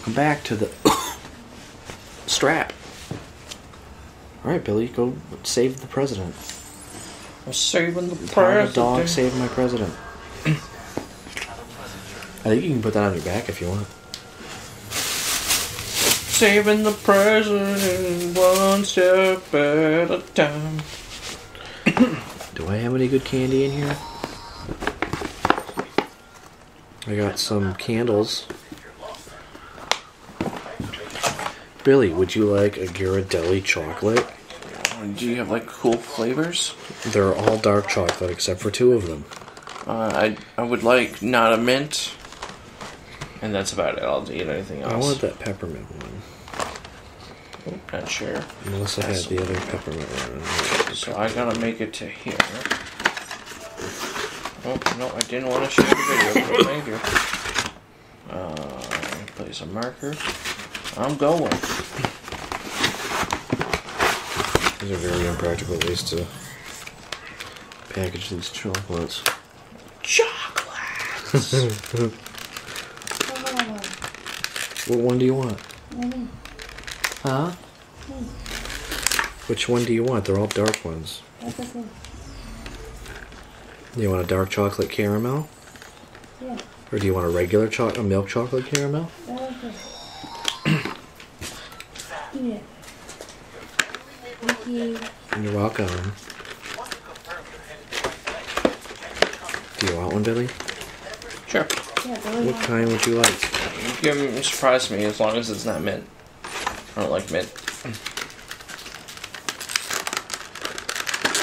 Welcome back to the strap. All right, Billy, go save the president. I'm saving the Tired of president. dog save my president. I think you can put that on your back if you want. Saving the president one step at a time. Do I have any good candy in here? I got some candles. Billy, would you like a Ghirardelli chocolate? Do you have like cool flavors? They're all dark chocolate except for two of them. Uh, I I would like not a mint, and that's about it. I'll eat anything else. I want that peppermint one. Not sure. Melissa had the other peppermint one. So I gotta make it to here. Oh no, I didn't want to share the video. Thank you. Uh, place a marker. I'm going. These are very impractical ways to package these chocolates. Chocolate. What one do you want? Huh? Which one do you want? They're all dark ones. You want a dark chocolate caramel? Yeah. Or do you want a regular cho- a milk chocolate caramel? Yeah. Thank you. You're welcome. Do you want one, Billy? Sure. Yeah, Billy What kind would you like? Give me, surprise me as long as it's not mint. I don't like mint.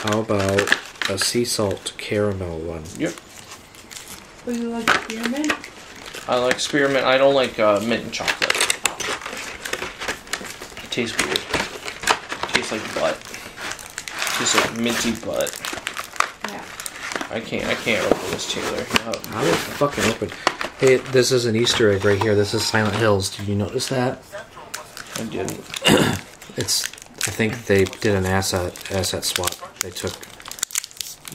How about a sea salt caramel one? Yep. Would you like spearmint? I like spearmint. I don't like uh, mint and chocolate. It tastes weird. tastes like butt. Tastes like minty butt. Yeah. I can't. I can't open this Taylor. No. How would fucking open? Hey, this is an Easter egg right here. This is Silent Hills. Did you notice that? I didn't. It's. I think they did an asset asset swap. They took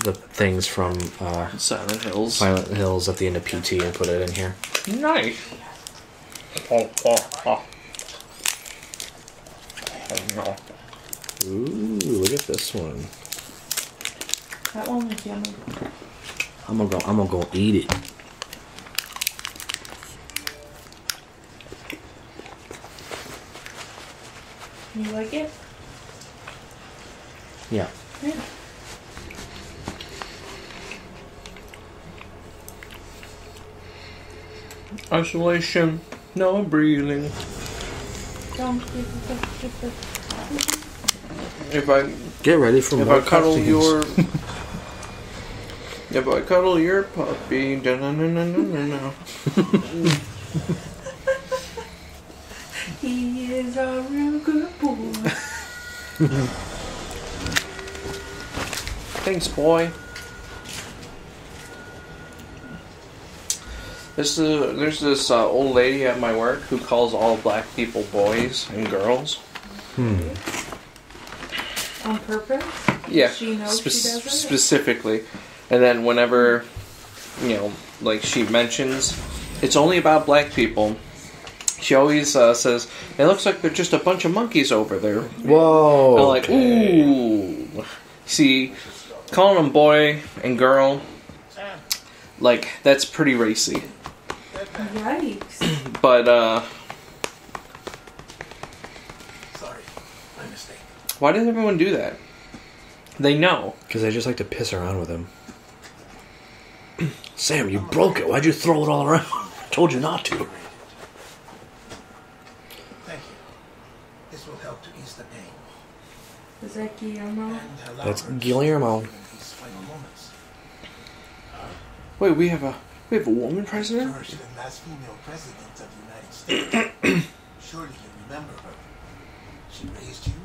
the things from uh, Silent Hills. Silent Hills at the end of PT and put it in here. Nice. Oh, oh, oh. Oh, no. Ooh, look at this one. That one was yummy. I'm gonna go. I'm gonna go eat it. You like it? Yeah. Yeah. Isolation. No breathing. Don't give it up, give it If I Get ready for if more I cuddle cutscenes. your if I cuddle your puppy, no no no no no no. He is a real good boy. Thanks, boy. This is there's this uh, old lady at my work who calls all black people boys and girls. On purpose? Yeah, She knows she does it? specifically. And then whenever, you know, like she mentions, it's only about black people. She always uh, says it looks like they're just a bunch of monkeys over there. Whoa. I'm like, ooh. See, calling them boy and girl, like that's pretty racy. Yikes. But uh, Sorry, my mistake. Why does everyone do that? They know. Because I just like to piss around with him. Sam, you broke it. Why'd you throw it all around? I Told you not to. Thank you. This will help to ease the pain. Is that Guillermo? That's her to Guillermo. in these final moments. Wait, we have a we have a woman president. First and last female president of the United States. Surely you remember her. She raised you.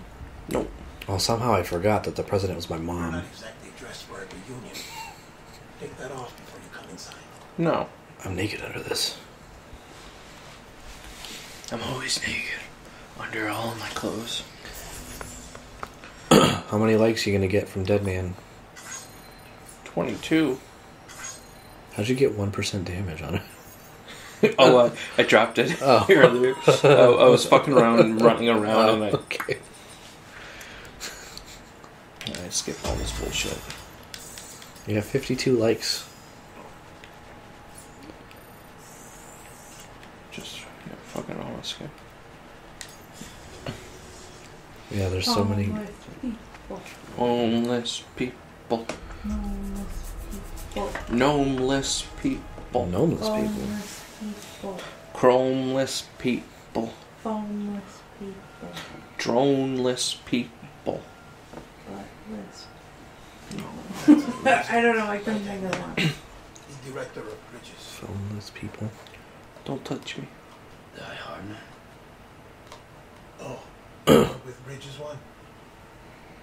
Nope. Well, somehow I forgot that the president was my You're mom. not exactly dressed for a reunion. Take that off before you come inside. No. I'm naked under this. I'm always naked under all my clothes. How many likes are you gonna get from Deadman? Twenty-two. How'd you get one percent damage on it? oh, uh, I dropped it Oh. earlier. I, I was fucking around and running around, and I, okay. I skipped all this bullshit. You have 52 likes. Just yeah, fucking all skip. Yeah, there's so many. Homeless people. Homeless people. Homeless people. Gnomeless people. Gnomeless people. People. Chromeless people. Homeless people. Droneless people. Buttless. I don't know. I couldn't think of one. The director of Bridges. Phoneless people. Don't touch me. Die hard. Oh, with Bridges one.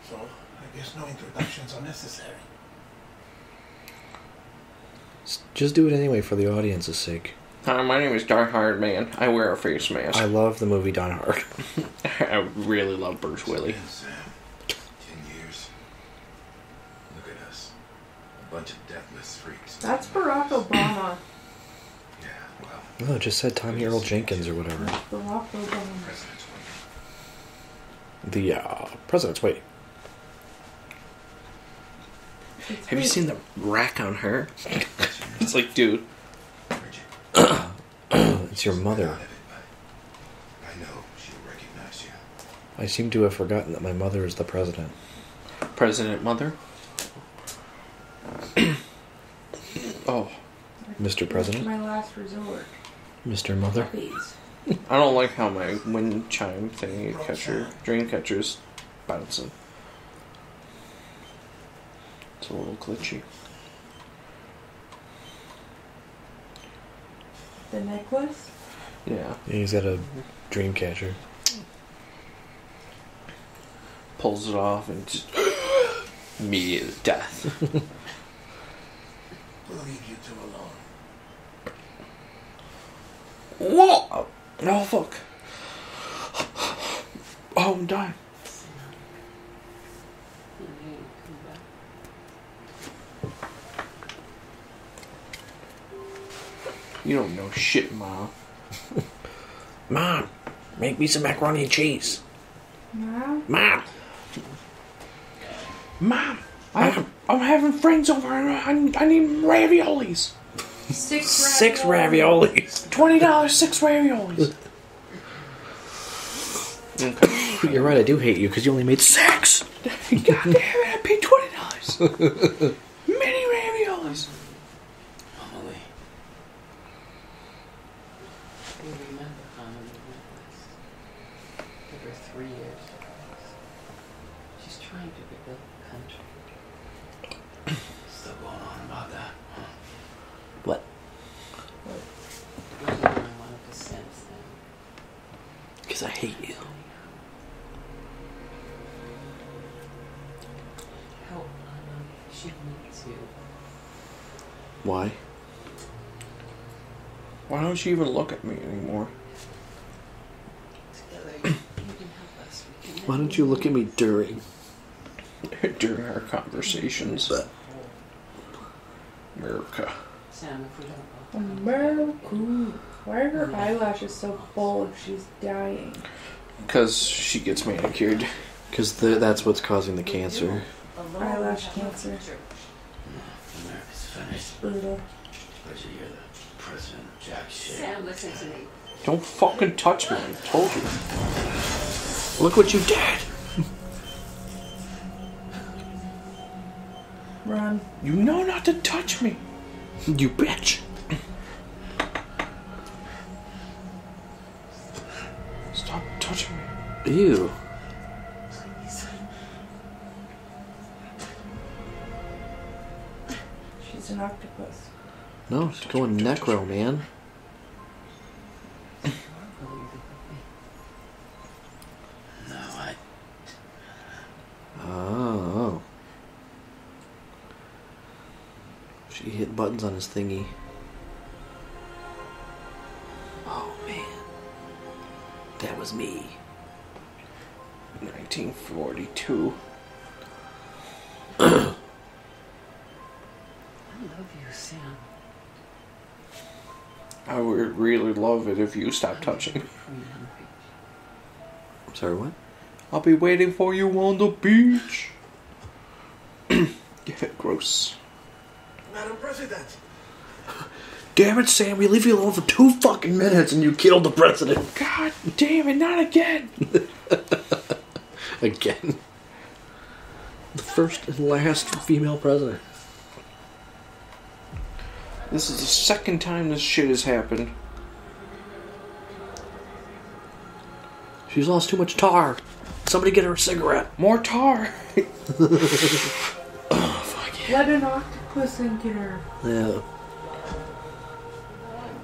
So I guess no introductions are necessary. Just do it anyway for the audience's sake. Hi, my name is Die Hard Man. I wear a face mask. I love the movie Die Hard. I really love Bruce Willis. Been, Sam. Ten years. Look at us. A bunch of deathless freaks. That's Barack Obama. Yeah, well, No, it just said Tommie Earl Jenkins or whatever. Barack Obama. president's waiting. The uh, president's waiting. It's Have you seen the rack on her? It's like, dude, It's your mother. Out it, I know she'll recognize you. I seem to have forgotten that my mother is the president. President Mother. oh, Mr. President? My last resort. Mr. Mother? Puppies. I don't like how my wind chime thingy catcher, dream catcher's bouncing. It's a little glitchy. The necklace. Yeah, Yeah, he's got a dream catcher. pulls it off and just immediate death. We'll leave you two alone. Whoa! Oh fuck! Oh, I'm dying. You don't know shit, Mom. Mom, make me some macaroni and cheese. Mom? Mom! Mom, I'm, I'm having friends over and I, I need raviolis. Six. Six ravioli. raviolis. Twenty dollars, six raviolis. okay. You're right, I do hate you because you only made six. God damn it, I paid twenty dollars. Mini raviolis. Amelie. We remember Hannah Midwest. Give her three years. She's trying to rebuild the country. Still going on about that. What? You're the only one who sense them. Because I hate you. Help Anna. She needs you. Why? Why don't you even look at me anymore? Together, you, you can help us. We can Why don't you look at me during? During our conversations, America. Sam, if we don't go. America. Why are her eyelashes so full if she's dying? Because she gets manicured. Because that's what's causing the cancer. Eyelash cancer. America's finished. Brutal. Bridget, you're the president of Jack shit. Sam, listen to me. Don't fucking touch me. I told you. Look what you did! Run. You know not to touch me. You bitch! Ew. She's an octopus. No, she's going necro, man. Will you be with me? No, I. Oh. She hit buttons on his thingy. Oh man. That was me. 1942. I love you, Sam. I would really love it if you stopped touching me. Sorry, what? I'll be waiting for you on the beach. yeah, gross. Madam President, Damn it, Sam! We leave you alone for two fucking minutes, and you killed the president God damn it, not again. again. The first and last female president. This is the second time this shit has happened. She's lost too much tar. Somebody get her a cigarette. More tar. oh, fuck yeah. Let an octopus in here. Yeah.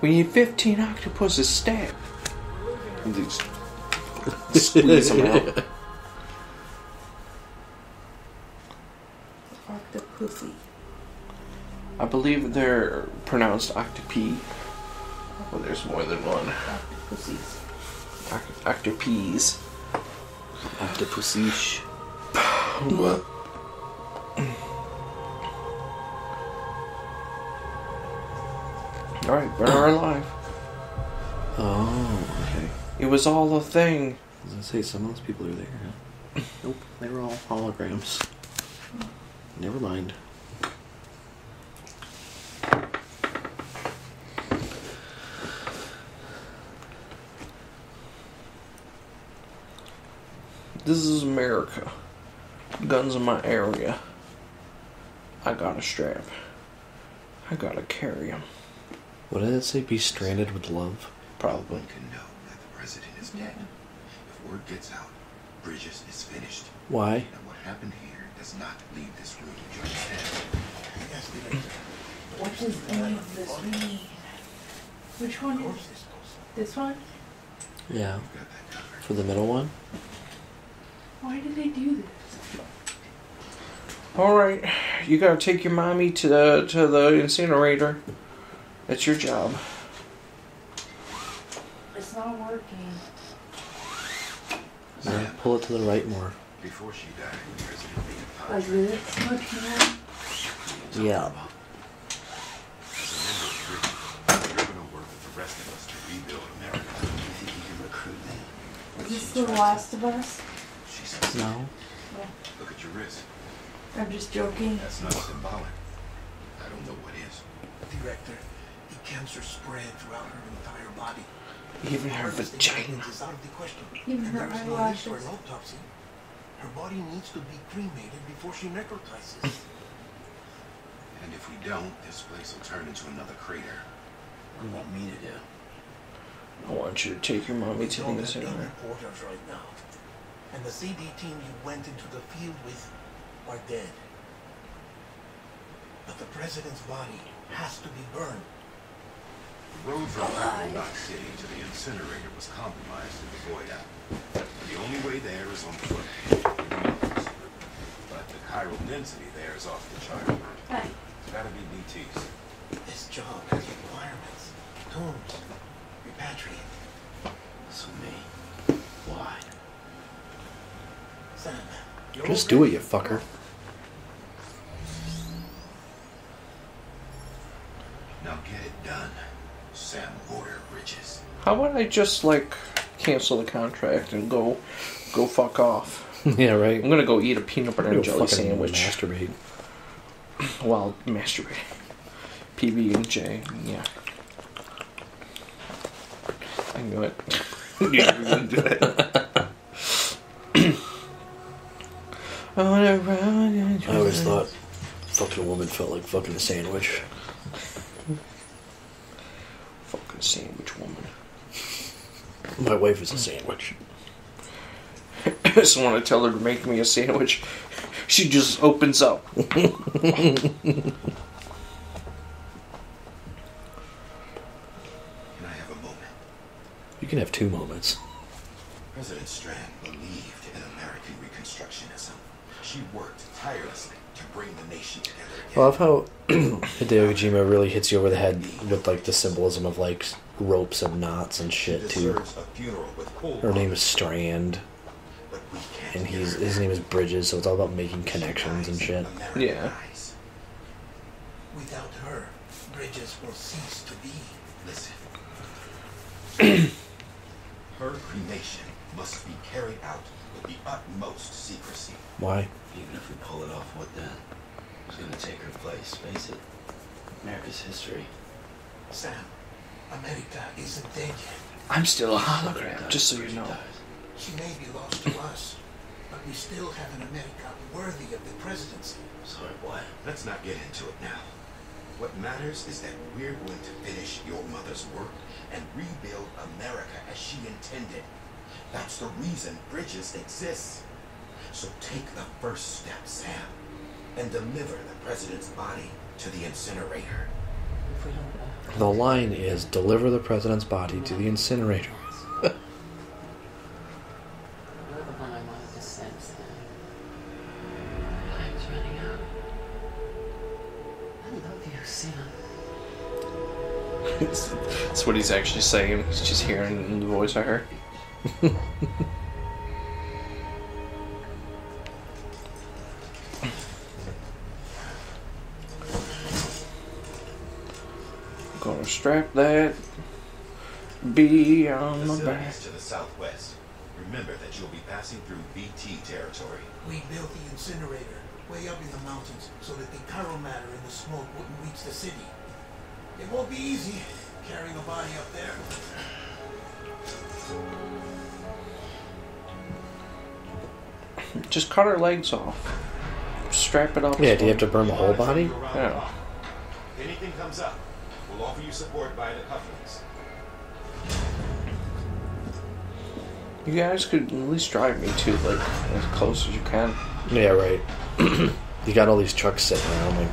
We need 15 octopuses stabbed. And squeeze them out. Octopussy. I believe they're pronounced octopi. Well, there's more than one. Octopussies. Oct- octopees. Octopussy. What? Alright, burn her alive. Oh, okay. It was all a thing. I was gonna say some of those people are there. Huh? Nope, they were all holograms. Never mind. This is America. Guns in my area. I got a strap. I gotta carry them. What did it say? Be stranded with love. Probably. One can know that the president is dead. If word gets out, Bridges is finished. Why? And what happened here does not leave this room. Do you understand? yes, Director. What does any of this mean? Which one is this this one? Yeah. We've got that covered. For the middle one? Why did they do this? Alright, you gotta take your mommy to the to the incinerator. That's your job. It's not working. Yeah, pull it to the right more. Before she died, the a Like contract this? What Yeah. as a member of Bridges. You're gonna work with the rest of us to rebuild America. You think you can recruit me? Is this the last of us? She says, No. look at your wrist. I'm just joking. That's not symbolic. I don't know what is. Director, the cancer spread throughout her entire body. Even her vagina. is out of the question. Even and her there is no need for eyelashes. an autopsy. Her body needs to be cremated before she necrotizes. And if we don't, this place will turn into another crater. What do you want me to do? I want you to take your mommy to the don't have reporters right now. And the CD team you went into the field with are dead. But the president's body has to be burned. The road from Capital Knot City to the incinerator was compromised in the void out. The only way there is on foot. But the chiral density there is off the chart. Hey. It's gotta be BTs. This job has requirements. Tombs. Repatriate. So me. Why? Sam, you're Just all do it, you fucker. Now get it done. Sam Porter Bridges. How about I just like cancel the contract and go go fuck off? yeah, right. I'm gonna go eat a peanut butter and Go jelly sandwich Masturbate. while masturbating. PB and J, yeah. I knew it. Knew you were gonna do it. I wanna run and I always thought fucking a woman felt like fucking a sandwich. fucking sandwich woman. My wife is a sandwich. I just want to tell her to make me a sandwich. She just opens up. Can I have a moment? You can have two moments. President Strand believed in American Reconstructionism. She worked tirelessly to bring the nation together again. I love how Hideo Kojima really hits you over the head with like the symbolism of like ropes and knots and shit too. a funeral with Her name is Strand, but we can't and he's his name is Bridges, so it's all about making connections and shit. in Yeah. eyes. Without her, Bridges will cease to be. Listen. Her cremation must be carried out with the utmost secrecy. Why? Even if we pull it off, what then? Who's gonna take her place? Face it. America's history. Sam, America isn't dead yet. I'm still a hologram, dies just so you know. dies. She may be lost to us, but we still have an America worthy of the presidency. Sorry, what? Let's not get into it now. What matters is that we're going to finish your mother's work and rebuild America as she intended. That's the reason Bridges exists. So take the first step, Sam, and deliver the president's body to the incinerator. If we don't, uh, The line is deliver the president's body to the incinerator. What he's actually saying. He's just hearing the voice I heard. Gonna strap that B on my back. Facilities to the southwest. Remember that you'll be passing through BT territory. We built the incinerator way up in the mountains so that the chiral matter in the smoke wouldn't reach the city. It won't be easy carrying a body up there. Just cut her legs off. Strap it up. Yeah, do you have to burn the whole body? Yeah. If anything comes up, we'll offer you support via the cufflinks. You guys could at least drive me to like as close as you can. Yeah, right. you got all these trucks sitting around. Like,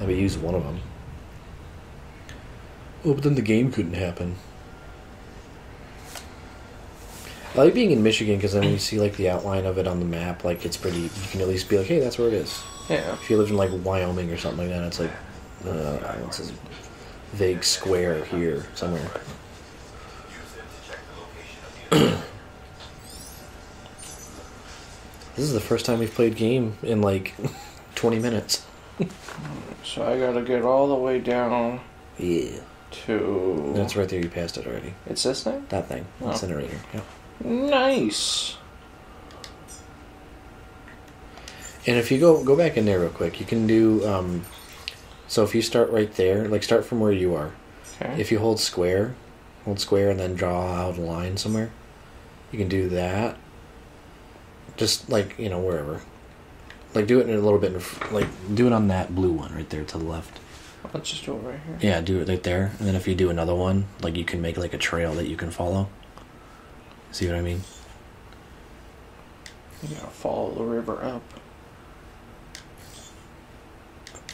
let me use one of them. Oh, but then the game couldn't happen. I like being in Michigan because then when you see like the outline of it on the map, like it's pretty. You can at least be like, hey, that's where it is. Yeah. If you lived in like Wyoming or something like that, it's like, uh, it's a vague square here somewhere. Use them to check the location of the This is the first time we've played game in like 20 minutes. So I gotta get all the way down Yeah. To. That's right there. You passed it already. It's this thing. That thing, Oh. incinerator. Yeah. Nice. And if you go go back in there real quick, you can do. Um, so if you start right there, like start from where you are. Okay. If you hold square, hold square, and then draw out a line somewhere, you can do that. Just like you know wherever, like do it in a little bit, in, like do it on that blue one right there to the left. Let's just do it right here. Yeah, do it right there, and then if you do another one, like you can make like a trail that you can follow. See what I mean? You gotta follow the river up.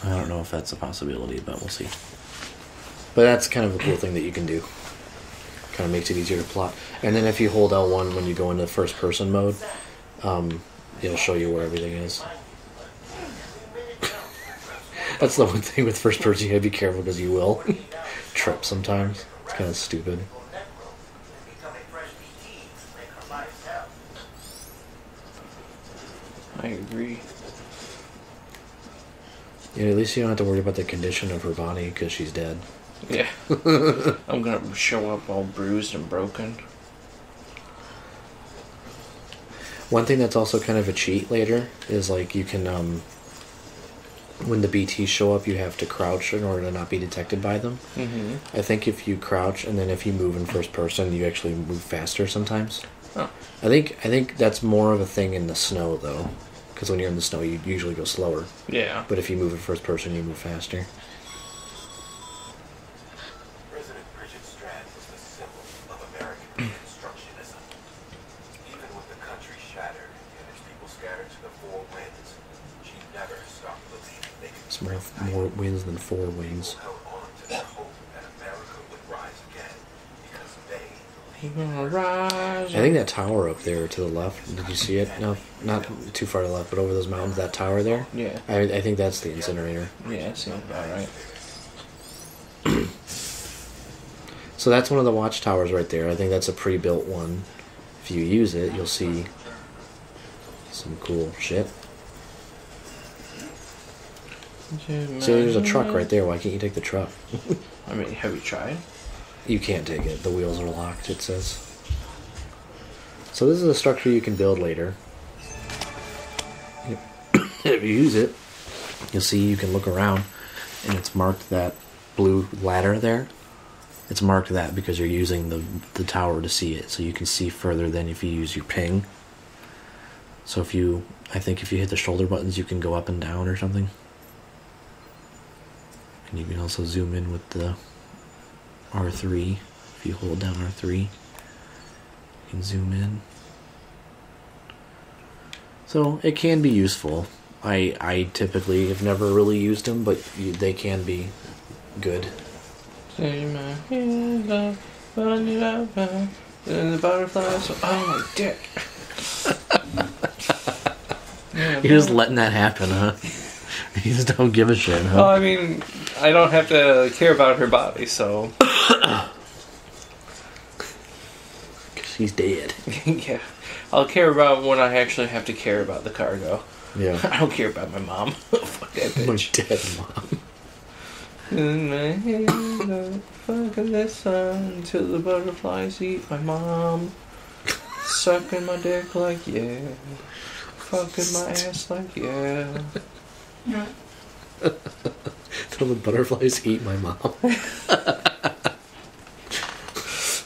I don't know if that's a possibility, but we'll see. But that's kind of a cool thing that you can do. Kind of makes it easier to plot. And then if you hold L1 when you go into first person mode, um, it'll show you where everything is. That's the one thing with first person, you gotta be careful because you will trip sometimes. It's kind of stupid. I agree. Yeah, at least you don't have to worry about the condition of her body because she's dead. Yeah. I'm gonna show up all bruised and broken. One thing that's also kind of a cheat later is like you can um when the BTs show up you have to crouch in order to not be detected by them. Mm-hmm. I think if you crouch and then if you move in first person you actually move faster sometimes. Oh. I think I think that's more of a thing in the snow though because when you're in the snow you usually go slower, Yeah. but if you move in first person you move faster. President Bridget Strand was the symbol of American Reconstructionism. Even with the country shattered and its people scattered to the four winds, she never stopped believing they could It's more more wins than four wins. held on to their hope that America would rise again because they He gonna rise. I think that tower up there to the left. Did you see it? No, not too far to the left, but over those mountains, that tower there. Yeah. I, I think that's the incinerator. Yeah, it seems about right. So that's one of the watchtowers right there. I think that's a pre-built one. If you use it, you'll see some cool shit. See, there's a truck right there. Why can't you take the truck? I mean, have you tried? You can't take it. The wheels are locked, it says. So this is a structure you can build later. if you use it, you'll see you can look around and it's marked that blue ladder there. It's marked that because you're using the the tower to see it, so you can see further than if you use your ping. So if you I think if you hit the shoulder buttons you can go up and down or something. And you can also zoom in with the R3. If you hold down R3, you can zoom in. So it can be useful. I I typically have never really used them, but you, they can be good. Say my hands up, run it up, and the butterflies. Oh my dick. Yeah, You're just letting that happen, huh? You just don't give a shit, Well, huh? I mean, I don't have to care about her body, so 'Cause she's dead. yeah, I'll care about when I actually have to care about the cargo. Yeah. I don't care about my mom. Fuck that bitch. My dead mom. In my hands fucking this sun till the butterflies eat my mom. Sucking my dick like yeah. Fucking my ass like yeah. Till the butterflies eat my mom.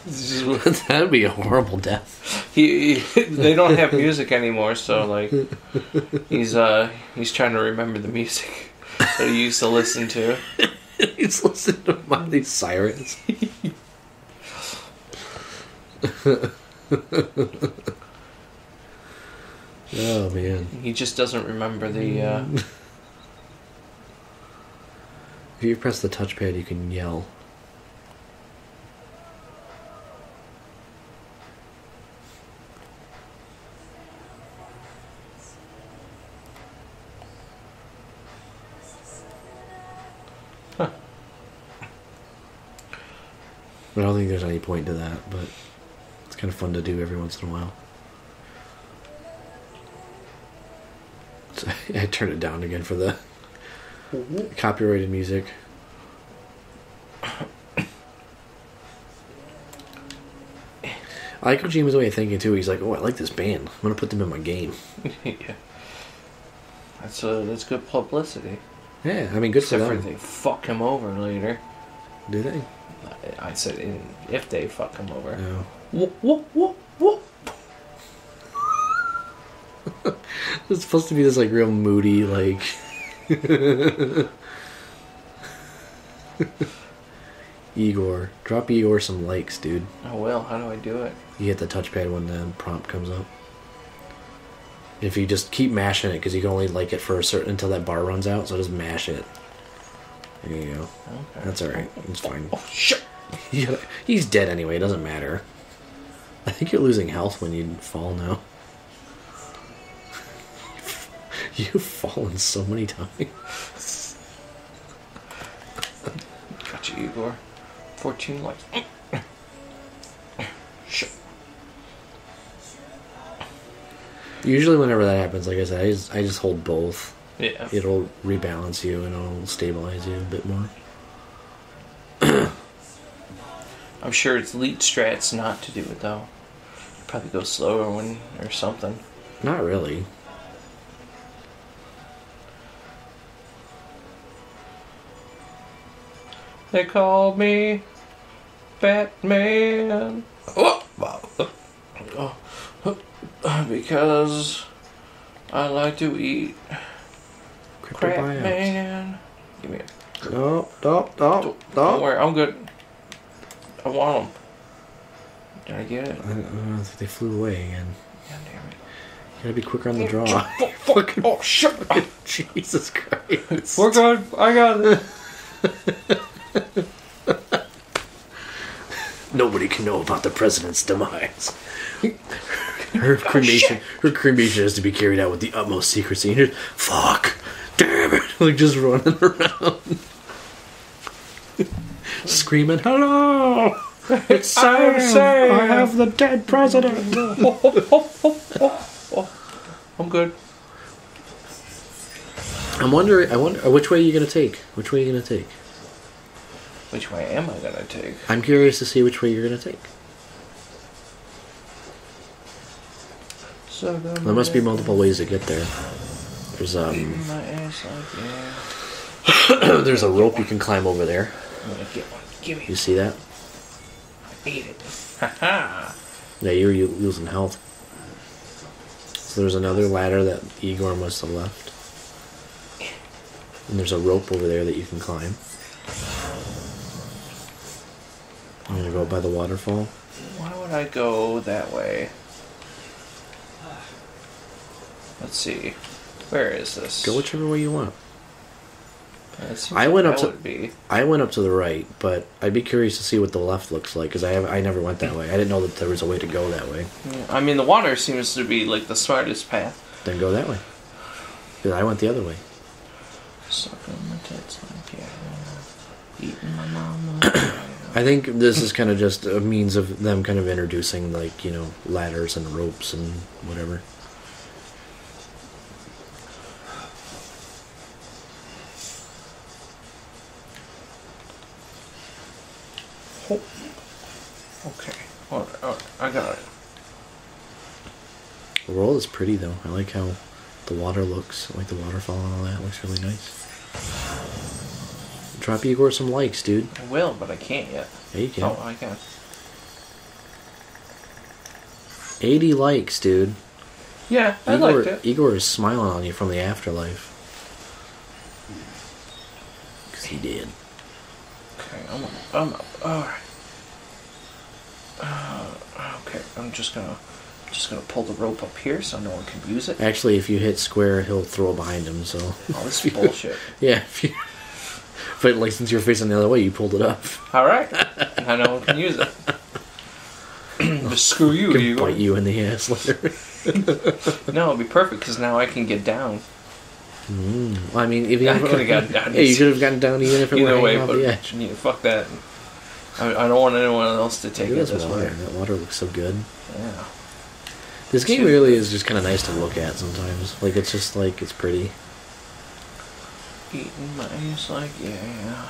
That'd be a horrible death. He, he they don't have music anymore, so like he's uh he's trying to remember the music that he used to listen to. He's listening to Miley Cyrus. oh man. He just doesn't remember the uh If you press the touchpad, you can yell. Huh. I don't think there's any point to that, but it's kind of fun to do every once in a while. So I turned it down again for the copyrighted music. I like Kojima's way of thinking too. He's like, "Oh, I like this band. I'm gonna put them in my game." yeah. That's uh that's good publicity. Yeah, I mean, good Except for them. they fuck him over later. Do they? I said in, if they fuck him over. No. Whoop, whoop, whoop, whoop. It's supposed to be this like real moody, like. Igor, drop Igor some likes, dude. I will. how do I do it? You hit the touchpad when the prompt comes up. If you just keep mashing it, because you can only like it for a certain until that bar runs out, so just mash it. There you go. Okay. That's all right. It's fine. Oh shit! He's dead anyway. It doesn't matter. I think you're losing health when you fall now. You've fallen so many times. Got you, Igor. Fourteen likes. Shit. Usually, whenever that happens, like I said, I just, I just hold both. Yeah. It'll rebalance you and it'll stabilize you a bit more. I'm sure it's lead strats not to do it though. Probably go slower when or something. Not really. They called me Batman. Oh, oh, because I like to eat crap, man. Give me a. Stop, stop, stop, stop. Don't stop. worry, I'm good. I want them. Did I get it? I, I don't think they flew away again. God damn it. You gotta be quicker on the draw. Oh, fuck. oh shit! Jesus Christ. We're good. I got it. Nobody can know about the president's demise. Her oh, cremation, her cremation has to be carried out with the utmost secrecy. And you're, fuck, damn it! Like just running around, screaming, "Hello, it's Sam! Sam! I have the dead president." Oh, oh, I'm good. I'm wondering. I wonder which way are you gonna take. Which way are you gonna take? Which way am I gonna take? I'm curious to see which way you're gonna take. So There must be multiple ways to get there. There's um, My ass like there's a rope you can climb over there. I'm gonna get one. Give You see that? I Eat it. Haha. Yeah, you're losing health. So there's another ladder that Igor must have left. And there's a rope over there that you can climb. I'm gonna go by the waterfall. Why would I go that way? Let's see. Where is this? Go whichever way you want. I like went up to-. I went up to the right, but I'd be curious to see what the left looks like because I have I never went that way. I didn't know that there was a way to go that way. Yeah, I mean, the water seems to be like the smartest path. Then go that way. 'Cause I went the other way. Sucking my tits like yeah. Eating my mama. I think this is kind of just a means of them kind of introducing like you know ladders and ropes and whatever. Oh, okay. Alright, oh, alright, I got it. The world is pretty though. I like how the water looks. I like the waterfall and all that. It looks really nice. Drop Igor some likes, dude. I will, but I can't yet. Yeah, you can. Oh, I can. 80 likes, dude. Yeah, I Igor, liked it. Igor is smiling on you from the afterlife. Because he did. Okay, I'm up. I'm up. Alright. Uh, okay, I'm just gonna just gonna pull the rope up here so no one can use it. Actually, if you hit square, he'll throw behind him, so. Oh, this is bullshit. yeah, if you. But like since you're facing the other way, you pulled it up. Alright. Now no one can use it. Just screw you, Can Igor. bite you in the ass later. No, it'd be perfect because now I can get down. Mm. I mean, if you I could've gotten down. Yeah, you could have gotten down even if it were Either way, off but the edge. yeah, fuck that. I, I don't want anyone else to take it this water. way. That water looks so good. Yeah. This game really is just kind of nice to look at sometimes. Like it's just like it's pretty. Eating my ass like yeah.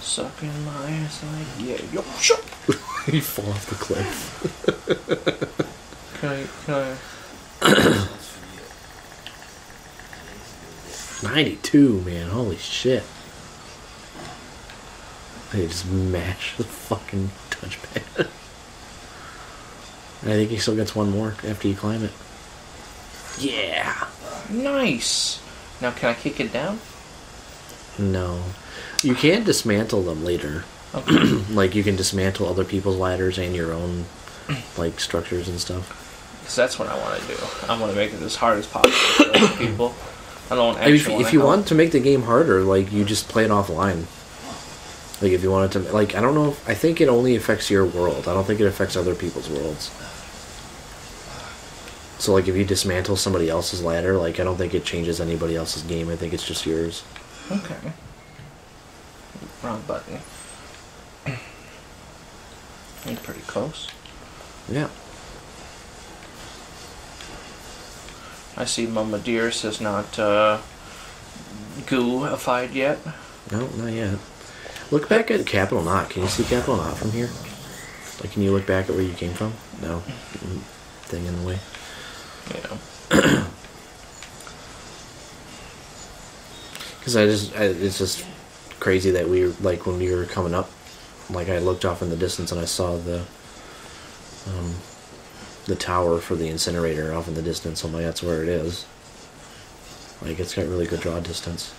Sucking my ass like yeah. Yo, shut. you fall off the cliff. Can I? Can I? Ninety-two, man. Holy shit! They just mash the fucking touchpad. And I think he still gets one more after you climb it. Yeah. Nice. Now can I kick it down? No. You can dismantle them later. Okay. like you can dismantle other people's ladders and your own like structures and stuff. Because that's what I want to do. I want to make it as hard as possible for other people. I don't actually if, if you help. want to make the game harder, like you just play it offline. Like if you wanted to, like I don't know. If, I think it only affects your world. I don't think it affects other people's worlds. So like if you dismantle somebody else's ladder, like I don't think it changes anybody else's game. I think it's just yours. Okay. Wrong button. You're pretty close. Yeah. I see Mama Dearest is not uh, goo-ified yet. No, not yet. Look back at Capital Knot. Can you see Capital Knot from here? Like, can you look back at where you came from? No. Mm, Thing in the way. Yeah. Because I just, I, it's just crazy that we like, when we were coming up, like, I looked off in the distance and I saw the, um, the tower for the incinerator off in the distance. I'm like, that's where it is. Like, it's got really good draw distance.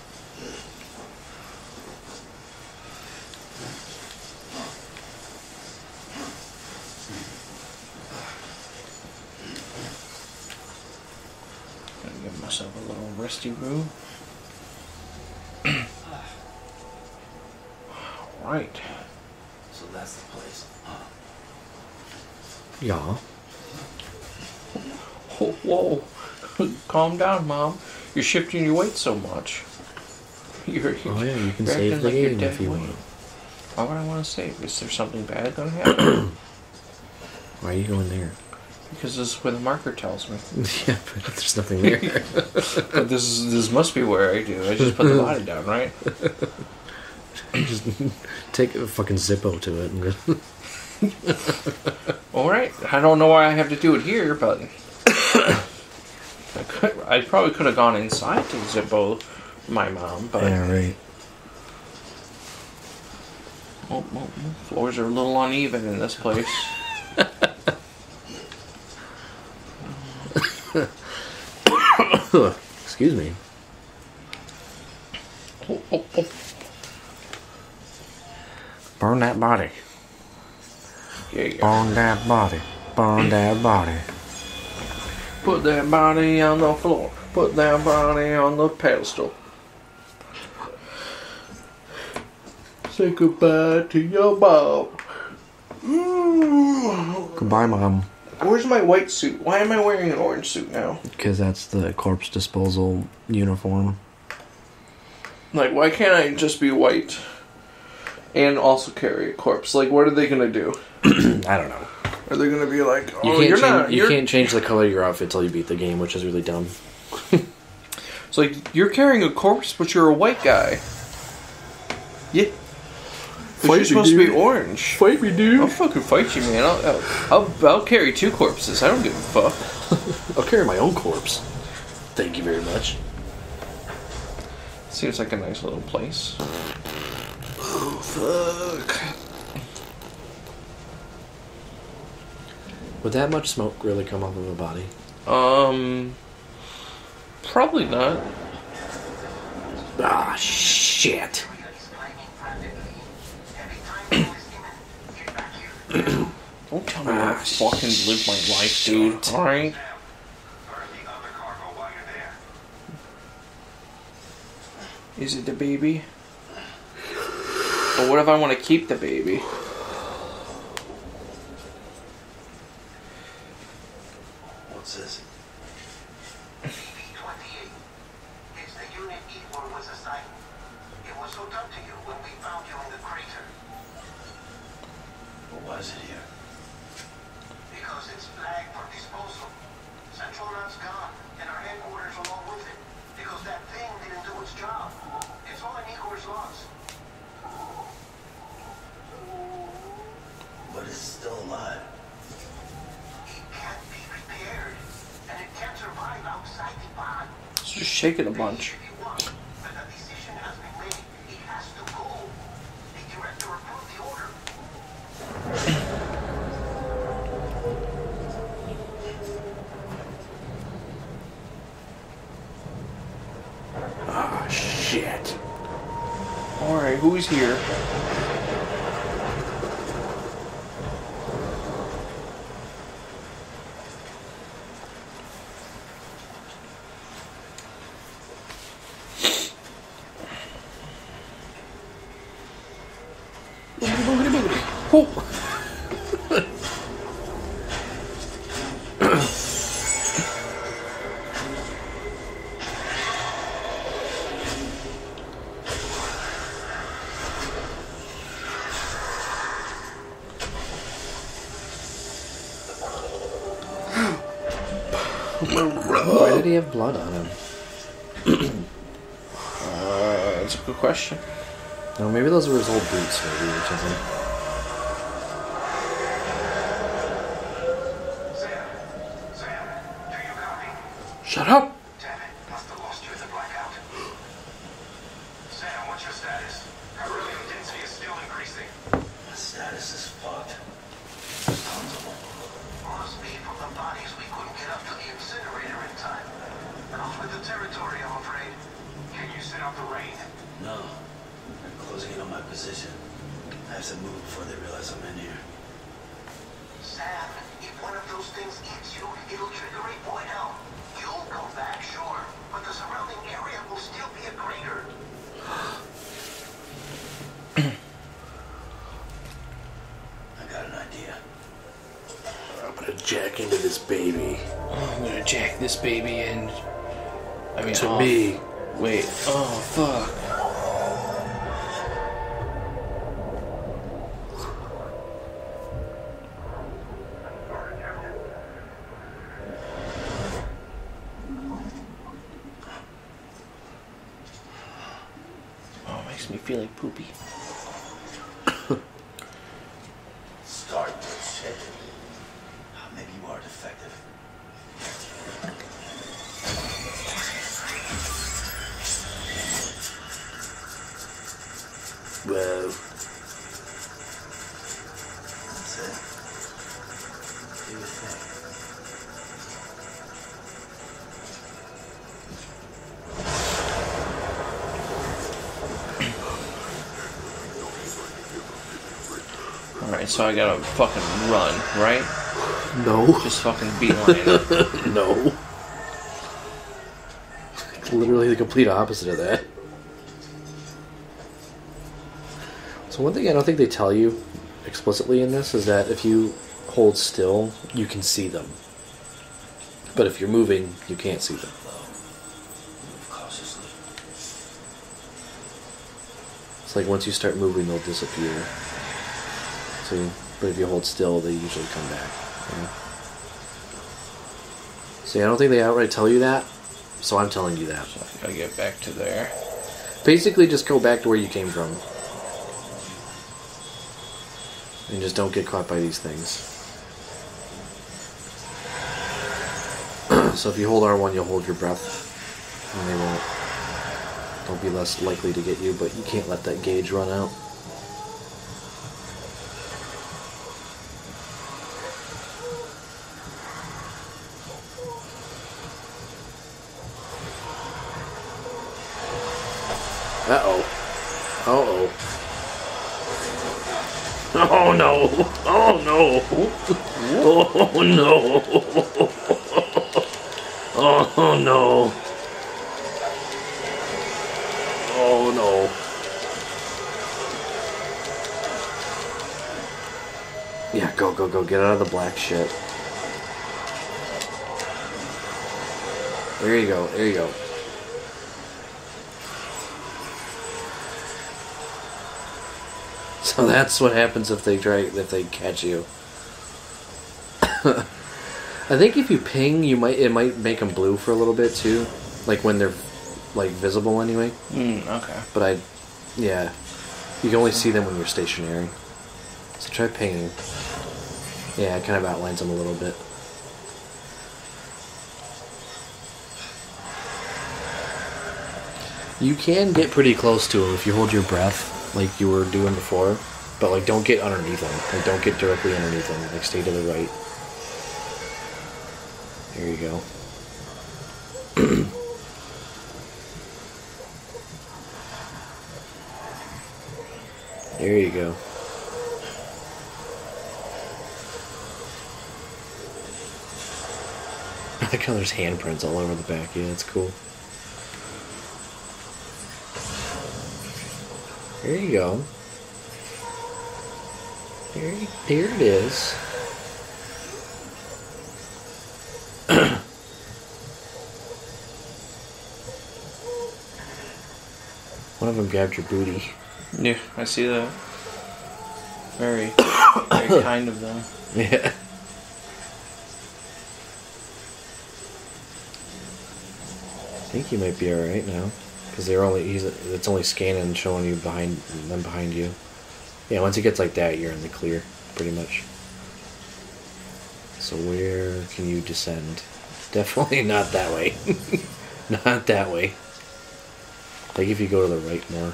Give myself a little resty room. Right. So that's the place. Huh. Yeah. Oh, whoa. Calm down, Mom. You're shifting your weight so much. You're, Oh, yeah, you can you're save acting the like you're game if you weight. want. Why would I want to save? Is there something bad gonna happen? Why are you going there? Because this is where the marker tells me. yeah, but there's nothing there. But this is this must be where I do. I just put the body down, right? just take a fucking Zippo to it. And All right. I don't know why I have to do it here, but I, could, I probably could have gone inside to Zippo my mom, but yeah, right. oh, oh, oh, floors are a little uneven in this place. Excuse me. Oh, oh, oh. Burn that body. Burn that body. Burn that body. Put that body on the floor. Put that body on the pedestal. Say goodbye to your mom. Mm. Goodbye, mom. Where's my white suit? Why am I wearing an orange suit now? Because that's the corpse disposal uniform. Like, why can't I just be white and also carry a corpse? Like, what are they gonna do? I don't know. Are they gonna be like, You oh, can't you're change. not, you you're, can't change the color of your outfit till you beat the game, which is really dumb. It's like you're carrying a corpse, but you're a white guy. Yeah. But Fight you're me, supposed to be dude. orange. Fight me, dude. I'll fucking fight you, man. I'll, I'll, I'll, I'll carry two corpses. I don't give a fuck. I'll carry my own corpse. Thank you very much. Seems like a nice little place. Fuck. Would that much smoke really come off of a body? Um, probably not. Ah, shit. Don't tell me how to fucking live my life, dude. All right. Is it the baby? But what if I want to keep the baby? What's this? B-28. It's the unit E1 was assigned. It was hooked up to you when we found you in the crater. But why is it here? Because it's flagged for disposal. Central Run's gone, and our headquarters along with it. Because that thing didn't do its job. It's all in Igor's logs. But it's still alive. It can't be repaired. And it can't survive outside the pod. It's just shaking a bunch. Blood on him? Uh, that's a good question. No, maybe those were his old boots, maybe, or something. Sam, Sam, do you copy? Shut up! Damn it, must have lost you in the blackout. Sam, what's your status? Our relative density is still increasing. My status is fucked. There's tons of them. Must be from the bodies we couldn't get up to the incinerator in time. Comes with the territory, I'm afraid. Can you sit out the rain? No. They're closing in on my position. I have to move before they realize I'm in here. Sam, if one of those things hits you, it'll trigger a void out. You'll come back, sure, but the surrounding area will still be a crater. I got an idea. I'm gonna jack into this baby. I'm gonna jack this baby and I mean, To oh, me. Wait. Oh fuck. So I gotta fucking run, right? No. Just fucking beeline. no. It's literally the complete opposite of that. So one thing I don't think they tell you explicitly in this is that if you hold still, you can see them. But if you're moving, you can't see them. It's like once you start moving, they'll disappear. See? But if you hold still, they usually come back. Yeah. See, I don't think they outright tell you that, so I'm telling you that. so I gotta get back to there. Basically, just go back to where you came from. And just don't get caught by these things. so if you hold R1, you'll hold your breath. And they won't. They'll be less likely to get you, but you can't let that gauge run out. Uh oh. Uh oh. Oh no. Oh no. Oh no. Oh no. Oh no. Yeah, go, go, go. Get out of the black shit. There you go. There you go. So that's what happens if they try if they catch you. I think if you ping, you might it might make them blue for a little bit too, like when they're like visible anyway. Mm, okay. But I, yeah, you can only see them when you're stationary. So try pinging. Yeah, it kind of outlines them a little bit. You can get pretty close to them if you hold your breath, like you were doing before. But like, don't get underneath them. Like, don't get directly underneath them. Like, stay to the right. There you go. There you go. I like how there's handprints all over the back. Yeah, that's cool. There you go. There, there it is. One of them grabbed your booty. Yeah, I see that. Very, very kind of them. Yeah. I think you might be alright now. Because they're only, he's, it's only scanning and showing you behind, them behind you. Yeah, once it gets like that, you're in the clear, pretty much. So where can you descend? Definitely not that way. not that way. Like if you go to the right more.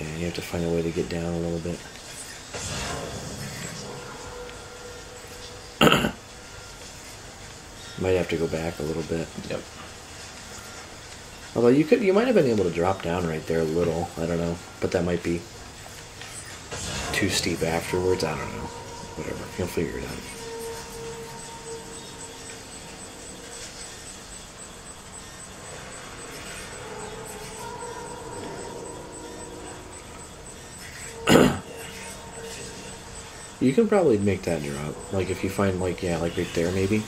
And you have to find a way to get down a little bit. Might have to go back a little bit. Yep. Although you could, you might have been able to drop down right there a little. I don't know, but that might be too steep afterwards. I don't know. Whatever, you'll figure it out. You can probably make that drop. Like if you find like yeah, like right there maybe.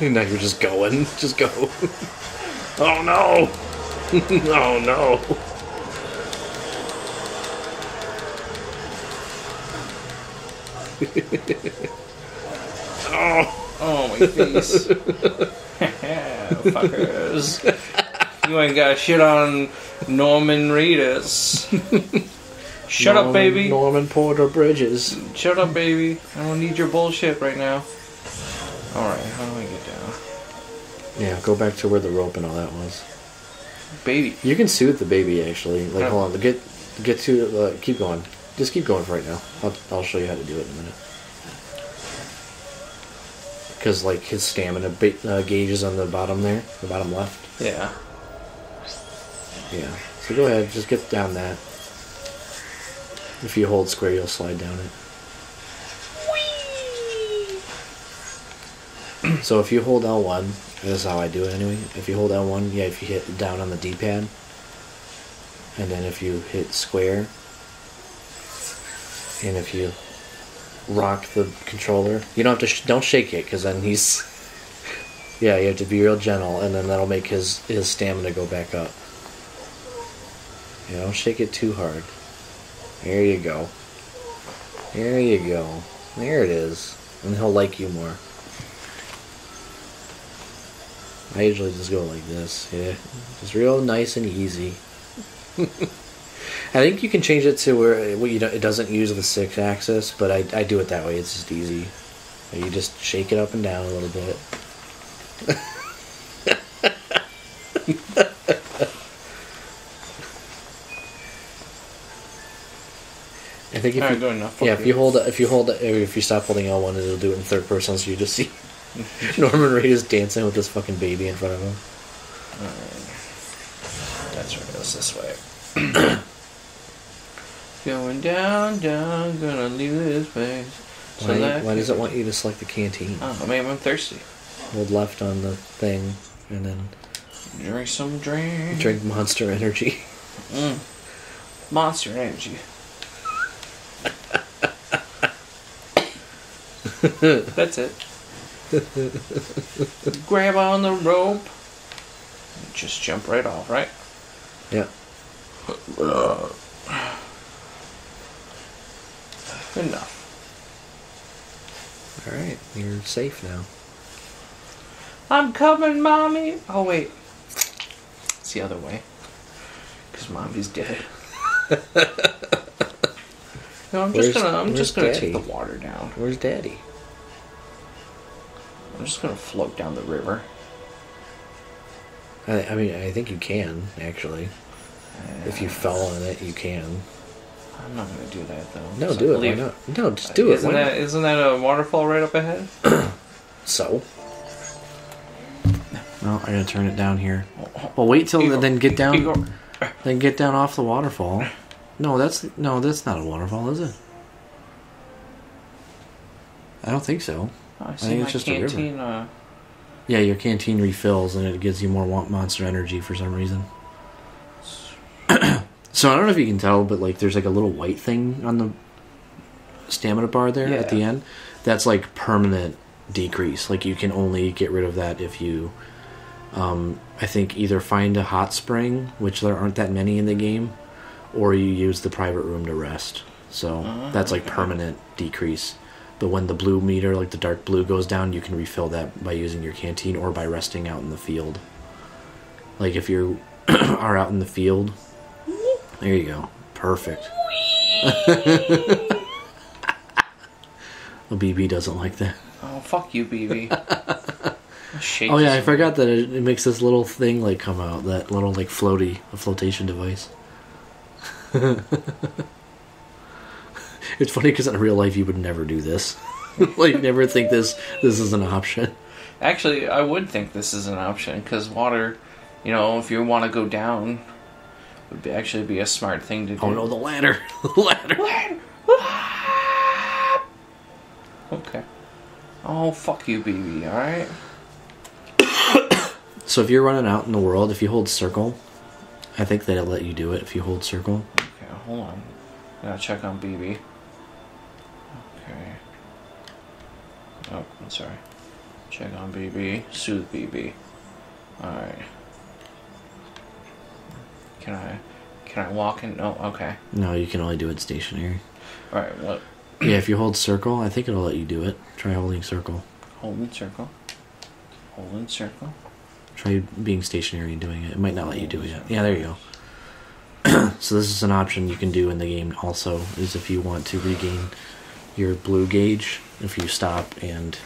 You now you're just going. Just go. oh no! oh no! oh! Oh, my face. Fuckers. You ain't got shit on Norman Reedus. Shut Norman, up, baby. Norman Porter Bridges. Shut up, baby. I don't need your bullshit right now. Alright, how do I get down? Yeah, go back to where the rope and all that was. Baby. You can soothe the baby actually. Like, Oh. hold on, get get to uh, keep going. Just keep going for right now. I'll I'll show you how to do it in a minute. Because like his stamina uh, gauge is on the bottom there, the bottom left. Yeah. Yeah. So go ahead, just get down that. If you hold square, you'll slide down it. So if you hold L1, this is how I do it anyway. If you hold L1, yeah, if you hit down on the D-pad, and then if you hit square, and if you rock the controller, you don't have to sh- don't shake it because then he's yeah, you have to be real gentle, and then that'll make his his stamina go back up. Yeah, don't shake it too hard. There you go. There you go. There it is. And he'll like you more. I usually just go like this. Yeah. Just real nice and easy. I think you can change it to where well, you don't, it doesn't use the six axis, but I, I do it that way. It's just easy. You just shake it up and down a little bit. I think if Alright, you, good enough. yeah, if you hold if you hold it, if you stop holding L one, it'll do it in third person, so you just see Norman Reedus dancing with this fucking baby in front of him. That's right, it's this way. Going down, down, gonna leave this place. Why, that why does it want you to select the canteen? I don't maybe I'm thirsty. Hold left on the thing, and then Drink some drink. drink Monster Energy. Mm. Monster energy. That's it. Grab on the rope. Just jump right off, right? Yeah. Enough. All right, you're safe now. I'm coming, mommy. Oh wait, it's the other way. Cause mommy's dead. no, I'm Where's- just gonna. I'm just gonna take the water down. Where's Daddy? I'm just gonna float down the river. I, I mean, I think you can actually. If you fell in it, you can. I'm not gonna do that though. No, So do it. Why not? No, just do it. Isn't Why not? that isn't that a waterfall right up ahead? So. Well, I gotta turn it down here. Well, wait till Igor, then get down. Igor. Then get down off the waterfall. No, that's no, that's not a waterfall, is it? I don't think so. Oh, I see think my it's just canteen. Uh, Yeah, your canteen refills and it gives you more monster energy for some reason. so I don't know if you can tell, but like there's like a little white thing on the stamina bar there at the end. That's like permanent decrease. Like you can only get rid of that if you, um, I think either find a hot spring, which there aren't that many in the game, or you use the private room to rest. So Ah, that's like permanent decrease. But when the blue meter, like the dark blue, goes down, you can refill that by using your canteen or by resting out in the field. Like if you are out in the field, there you go, perfect. Well, BB doesn't like that. oh fuck you, BB. Oh yeah, I forgot that it, it makes this little thing like come out, that little like floaty, a flotation device. it's funny because in real life you would never do this. like never think this this is an option. Actually, I would think this is an option because water, you know, if you want to go down, would be, actually be a smart thing to oh, do. Oh no, the ladder, the ladder. ladder. Ah! Okay. Oh fuck you, BB. All right. So if you're running out in the world, if you hold circle, I think that it'll let you do it if you hold circle. Okay, hold on. I gotta check on BB. Okay. Oh, I'm sorry. Check on BB. Soothe BB. Alright. Can I can I walk in? No, okay. No, you can only do it stationary. Alright, what Yeah, if you hold circle, I think it'll let you do it. Try holding circle. Holding circle. Holding circle. Try being stationary and doing it. It might not let you do it yet. Yeah, there you go. so this is an option you can do in the game also is if you want to regain your blue gauge if you stop and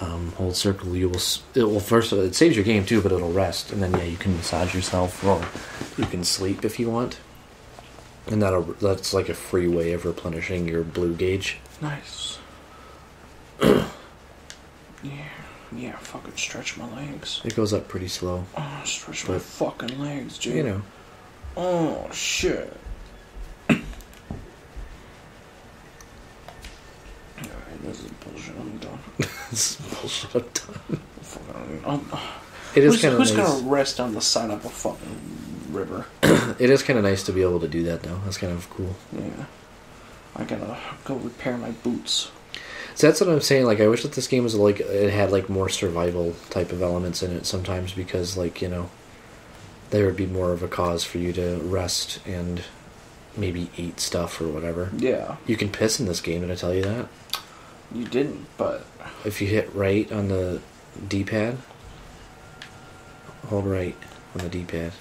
um, hold circle you will it will first it saves your game too but it'll rest and then yeah you can massage yourself or you can sleep if you want and that'll that's like a free way of replenishing your blue gauge Nice. yeah. Yeah, fucking stretch my legs. it goes up pretty slow Oh, stretch my fucking legs, dude. you know Oh, shit. Alright, this is bullshit. I'm done. it's bullshit I'm done. I'm, it is who's kind of who's nice. gonna rest on the side of a fucking river? it is kind of nice to be able to do that though that's kind of cool Yeah. I gotta go repair my boots. So that's what I'm saying. Like, I wish that this game was like it had like more survival type of elements in it sometimes because, like, you know, there would be more of a cause for you to rest and maybe eat stuff or whatever. Yeah. You can piss in this game. Did I tell you that? You didn't, but If you hit right on the D-pad, hold right on the D-pad.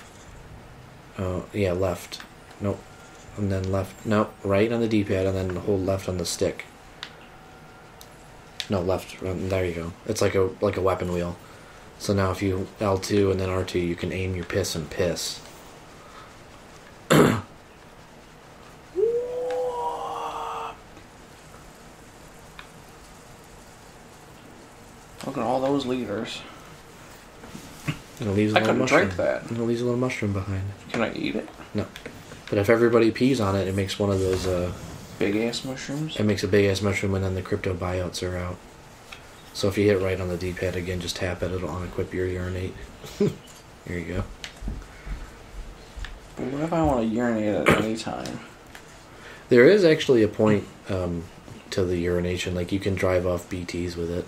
Oh yeah, left. Nope. And then left. Nope. Right on the D-pad, and then hold left on the stick. No, left. There you go. It's like a like a weapon wheel. So now if you L two and then R two, you can aim your piss and piss. look at all those liters. And it leaves a I little couldn't mushroom. drink that. And it leaves a little mushroom behind. Can I eat it? No. But if everybody pees on it, it makes one of those. Uh, Big ass mushrooms? It makes a big ass mushroom, and then the crypto buyouts are out. So if you hit right on the D-pad again, just tap it. It'll unequip your urinate. there you go. But what if I want to urinate at any time? There is actually a point um, to the urination. Like you can drive off BTS with it.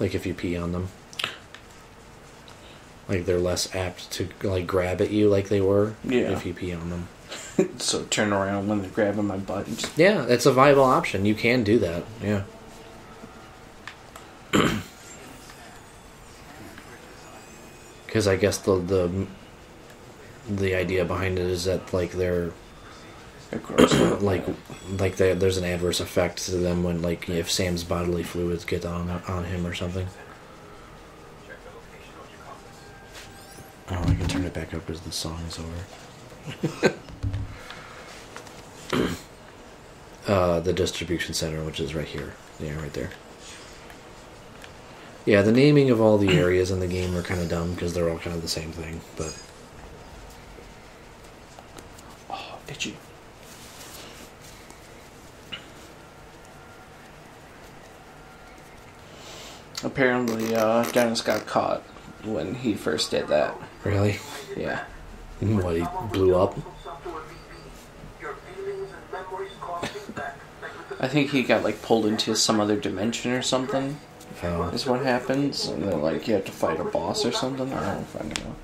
Like if you pee on them. Like they're less apt to like grab at you like they were Yeah. if you pee on them. so turn around when they're grabbing my butt just Yeah, that's a viable option. You can do that. Yeah. Because I guess the the the idea behind it is that like they're get gross. like like they, there's an adverse effect to them when like if Sam's bodily fluids get on on him or something. Oh, I can turn it back up because the song is over. uh, the distribution center, which is right here. Yeah, right there. Yeah, the naming of all the areas in the game are kind of dumb because they're all kind of the same thing. But Oh, itchy. Apparently, uh, Dennis got caught when he first did that. really, Yeah. what he blew up? Your feelings and memories costing back. Like with the I think he got like pulled into some other dimension or something. Oh, Is what happens, and then like you have to fight a boss or something. I don't know.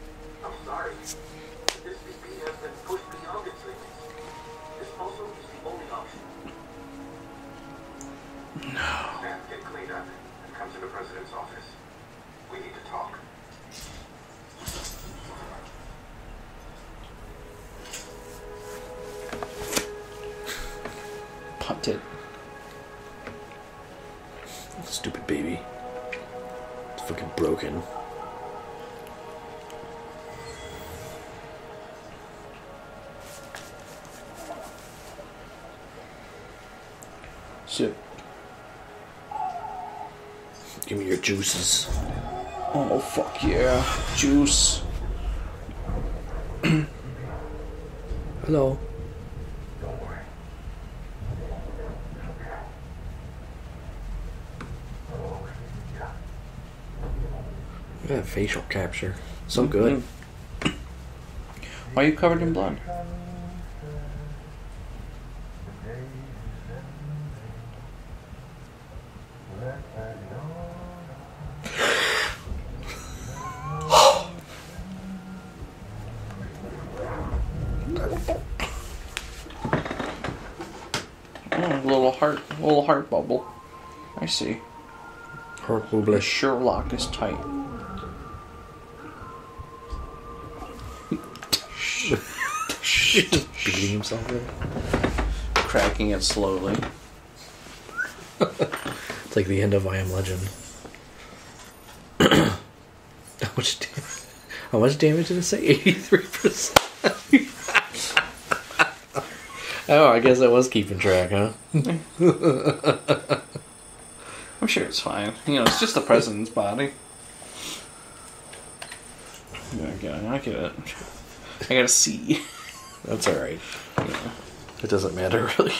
Facial capture. So mm-hmm. good. Why are you covered in blood? Mm, little heart, little heart bubble. I see. Heart bubblish. Sherlock is tight. Beating himself there. Cracking it slowly. It's like the end of I Am Legend. how much? Da- how much damage did it say? Eighty-three percent. Oh, I guess I was keeping track, huh? I'm sure it's fine. You know, it's just the president's body. Yeah, I get it. I get it. I got a C. That's all right. It doesn't matter really.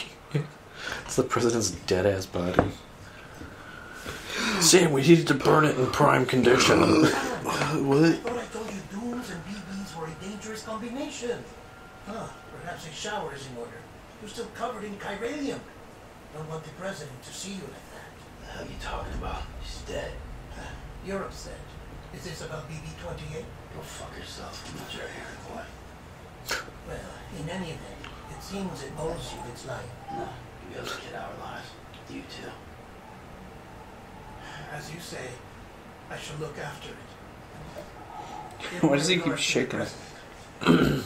It's the president's dead ass body. Sam, we needed to burn it in prime condition. what? Thought I told you dooms and BBs were a dangerous combination. Huh, perhaps a shower is in order. You're still covered in chiralium. Don't want the president to see you like that. The hell are you talking about? He's dead. You're upset. Is this about BB-28? Go fuck yourself. I'm not your Harry boy. Well, in any event, it seems it owes you its life. No, you gotta look at our lives. You too. As you say, I shall look after it. Why does he keep regards to the shaking it?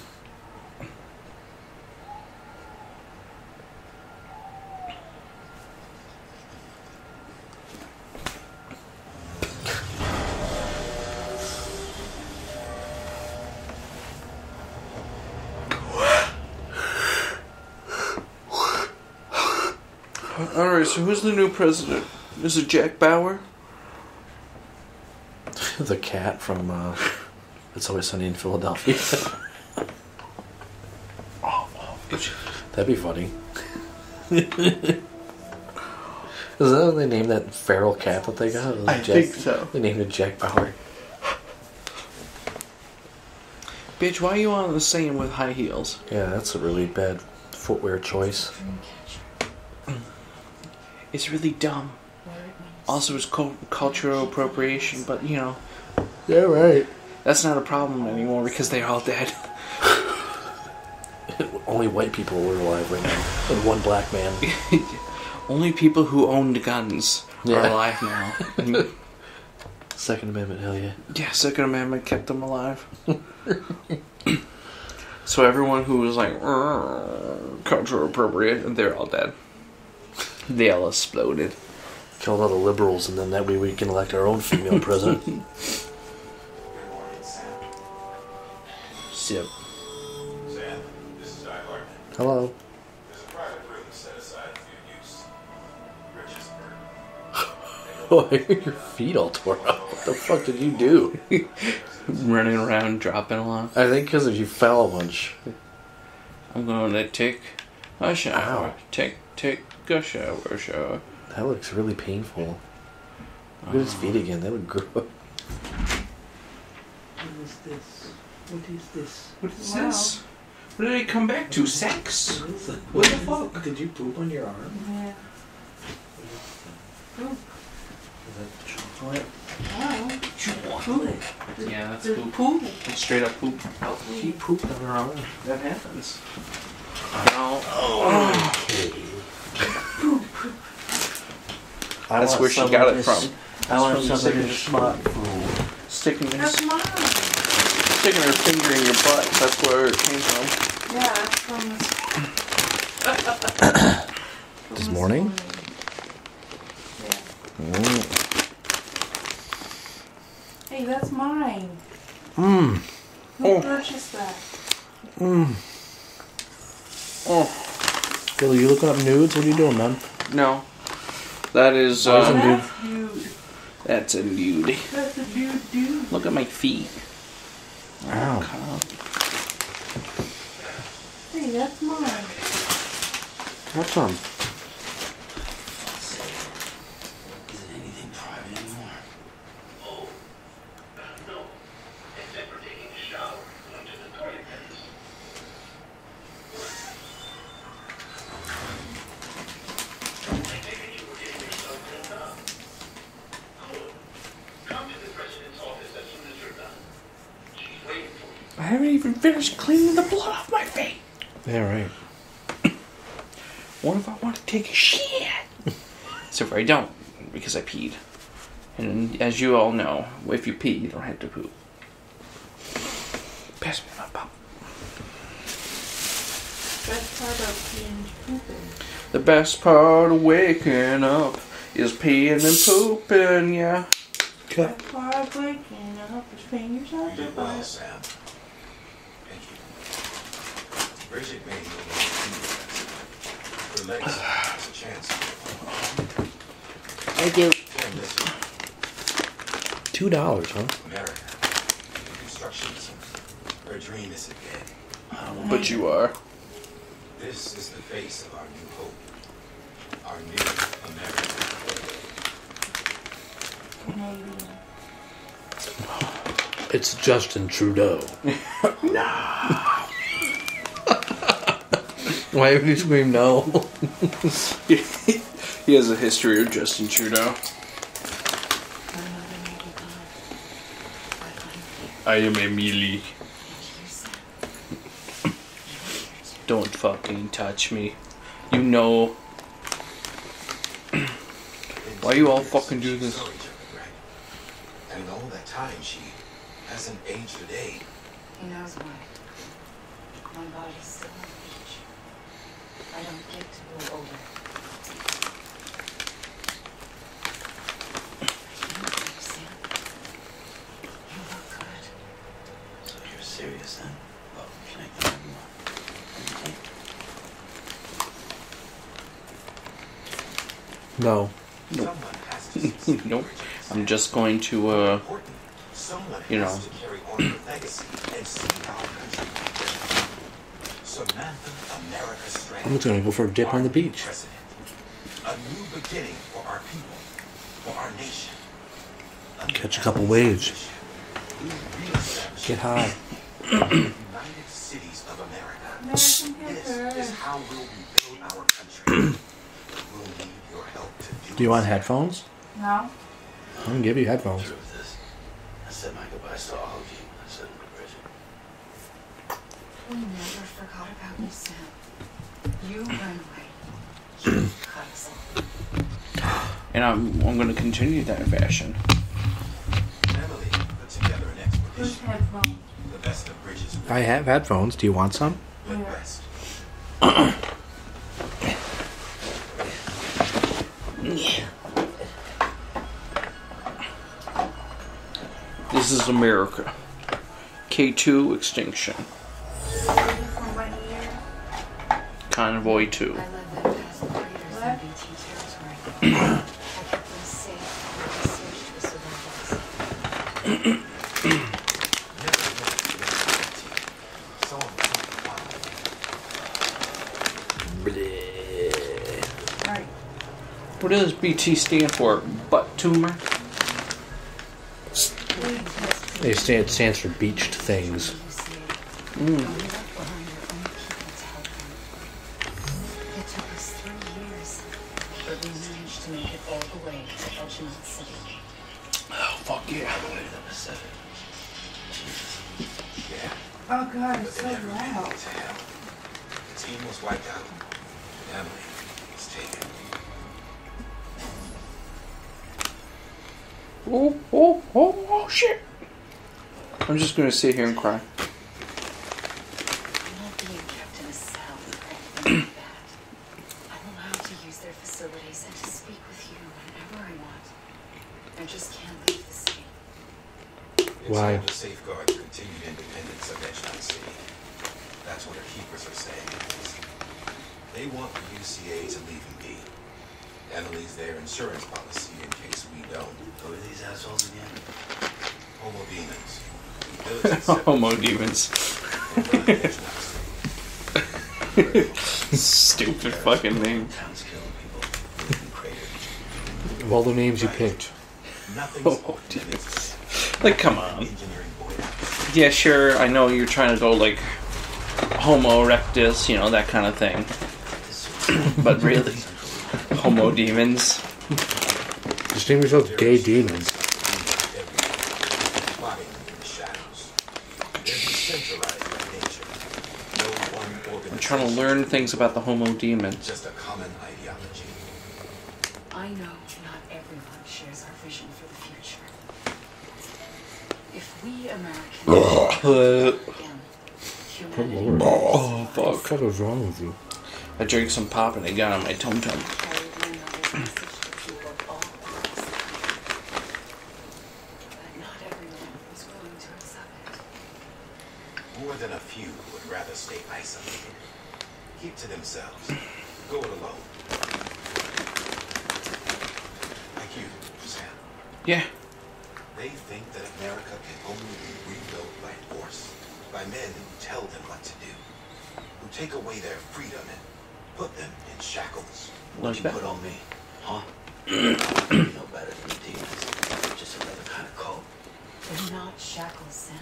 So who's the new president? Is it Jack Bauer? the cat from uh, It's Always Sunny in Philadelphia. That'd be funny. Is that what they named that feral cat that they got? I Jack- think so. They named it Jack Bauer. Bitch, why are you on the same with high heels? Yeah, that's a really bad footwear choice. It's really dumb. Also, it's cultural appropriation, but you know, Yeah, right. that's not a problem anymore because they're all dead. Only white people are alive right now, and one black man. Only people who owned guns are alive now. Second Amendment, hell yeah. yeah, Second Amendment kept them alive. so everyone who was like "Urgh, cultural appropriate, they're all dead. They all exploded. Killed all the liberals, and then that way we can elect our own female president. Zip. Sam, this is Hello. There's a private room set aside for your use. Oh, your feet all tore up. What the fuck did you do? Running around, dropping a lot. I think because you fell a bunch. I'm going to take a shower. Ow. Take, take a shower, shower. That looks really painful. Look at his feet again. They look gross. What is this? What is this? What is Wow. this? What did I come back to? Sex? What is it? What the fuck? Did you poop on your arm? Yeah. Is that chocolate? Wow. Chocolate. Yeah, that's There's poop. poop. That's straight up poop. Oh. She pooped on her arm. That happens. No. I That's want where she got of it this- from. I want from some of sticking- this smart food. Sticking her, That's mine. sticking her finger in your butt. That's where it came from. Yeah, it's from this. from This morning? Yeah. Hey, that's mine. Mmm. Who Oh. purchased that? Mm. Oh, Billy, you looking up nudes? What are you doing, man? no. That is, uh, isn't dude- That's dude. that's a dude. That's a dude, dude. Look at my feet. Ow. God. Hey, that's mine. Have some. Is it anything private anymore? I haven't even finished cleaning the blood off my feet. Yeah, right. What if I want to take a shit? so far I don't, because I peed. And as you all know, if you pee, you don't have to poop. Pass me my pop. Best part about peeing is pooping. The best part of waking up is peeing and pooping, yeah. Best part of waking up is fingers out You your did well. Sam. Thank you. Bridget made me want to do that. Her legs has a chance. I do. Damn, listen, Two dollars, huh? America. Constructionism. Her dream isn't dead. But you are. This is the face of our new hope. Our new America. It's Justin Trudeau. Why would you scream no? he has a history of Justin Trudeau. I am Amelie. Don't fucking touch me. You know. Why you all fucking do this? Saw each? And all that time, she hasn't aged a day. He knows why. My body's still on the beach. I don't get to grow over. You look good, Sam. You look good. So you're serious then? Well, can I get more? Okay. No. Someone has to succeed, Nope. I'm just going to, uh, you know. I'm just gonna go for a dip on the beach. A new beginning for our people, for our nation. Catch a couple waves. Get high. United Cities of America. This is Picker. how we'll rebuild our country. we'll need your help to do Do you want headphones? No? I can give you headphones. I said my goodbyes to all of you. I said to Bridget. We never forgot about you, Sam. You ran away. You cut us off. and I'm, I'm going to continue that fashion. Amelie put together an expedition. The best of Bridges I have headphones. Do you want some? Midwest. This is America. K2 Extinction. From my ear. Convoy 2. I led them past the raiders in BT territory. I kept them safe while they searched for survivors. Never met the rest Saw him from Alright. What does BT stand for? Butt tumor? They stand, it stands for beached things. You going to sit here and cry. I'm not being kept in a cell or anything like that. I'm allowed to use their facilities and to speak with you whenever I want. I just can't leave the city. It's Why? all to safeguard the continued independence of Edge Knot City. That's what our keepers are saying. They want the UCA to leave and be. Amelie's their insurance policy in case we don't. Who are these assholes again? Homo demons. Militant Homo Demens. separatists and Edge Knot City. Stupid fucking name. Towns killing people. Living in craters. Of all the names you picked. Nothing's oh, Homo off. Like, come on. Engineering boy. Yeah, sure, I know you're trying to go like Homo erectus, you know, that kind of thing. But really, Homo demons. Just name yourself Gay Demons. Plotting in the shadows. They're decentralized by nature. No one I'm organization trying to learn things about the Homo demons. Just a common ideology. I know not everyone shares our vision for the future. If we Americans Uh, again, humanity oh What fuck! the fuck is wrong with you? I drank some pop and it got on my tum tum. carried one another's message to people all across the country. But not everyone was willing to accept it. More than a few would rather stay isolated. Keep to themselves. Go it alone. Like you, Sam. Yeah. They think that America can only be rebuilt by force, by men who tell them what to do, who take away their freedom and put them in shackles. Like you put on me, huh? you know better than the Demens. Just another kind of cult. They're not shackles, Sam.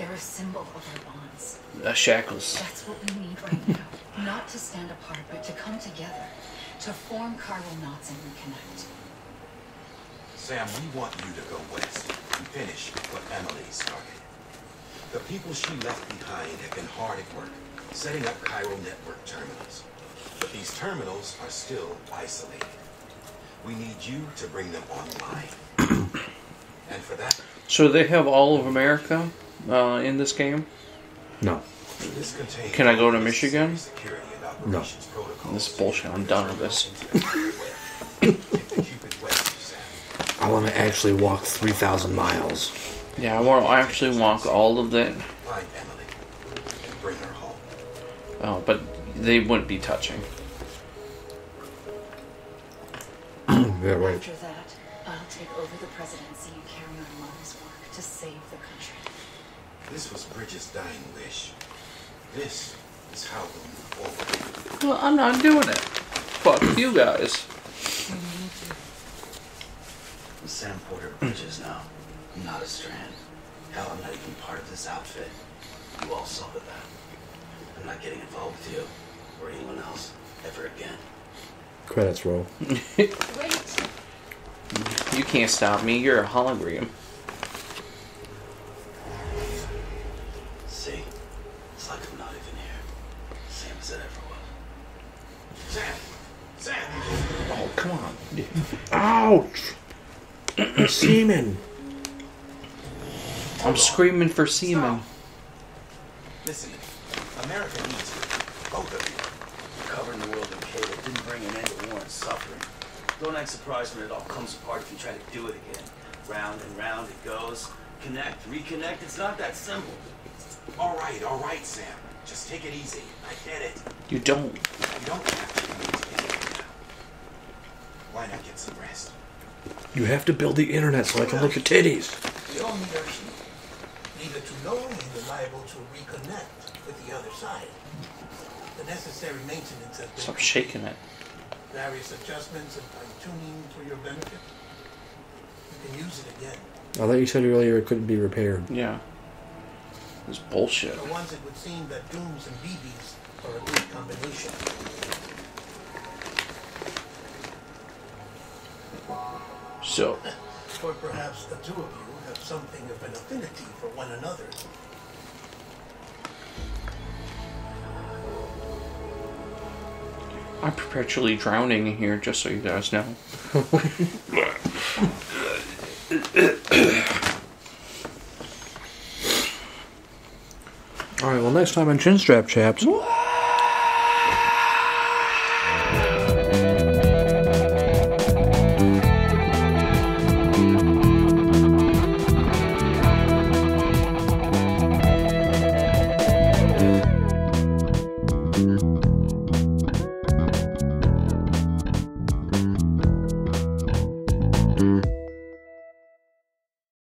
They're a symbol of our bonds. Uh, shackles. That's what we need right now. Not to stand apart, but to come together. To form chiral knots and reconnect. Sam, we want you to go west and finish what Amelie started. The people she left behind have been hard at work, setting up chiral network terminals. But these terminals are still isolated. We need you to bring them online. and for that, So they have all of America uh, in this game. No. Can I go to Michigan? necessary security and operations protocols This is bullshit. I'm done with this. Take the Q-pid west, Sam. I want to actually walk 3,000 miles. Yeah, I want to actually walk all of that. Find Amelie and bring her home. Oh, but they wouldn't be touching. Yeah, right. After that, I'll take over the presidency This was Bridget's dying wish. This is how we'll move forward. Well, I'm not doing it. Fuck you guys. I'm Sam Porter Bridges now. I'm not a strand. Hell, I'm not even part of this outfit. You all saw that. I'm not getting involved with you or anyone else ever again. Credits roll. Wait! You can't stop me. You're a hologram. See? It's like I'm not even here. Same as it ever was. Sam! Sam! Oh, come on. Ouch! Semen. I'm screaming for semen. Listen, America needs you. Both of you. Covering the world in cable didn't bring an end to war and suffering. Don't act surprised when it all comes apart if you try to do it again. Round and round it goes. Connect, reconnect. It's not that simple. All right, all right, Sam. Just take it easy. I get it. You don't. You don't have to commit to anything now. Why not get some rest? You have to build the internet so I can look at titties. We all need our. Neither to know and reliable to reconnect with the other side. The necessary maintenance has been Stop shaking it. various adjustments and fine-tuning for your benefit. You can use it again. I thought you said earlier it couldn't be repaired. Yeah. This bullshit. For once, it would seem that Dooms and BBs are a good combination. So, Or perhaps the two of you have something of an affinity for one another. I'm perpetually drowning in here, just so you guys know. Alright, well, next time on Chinstrap Chaps. Thank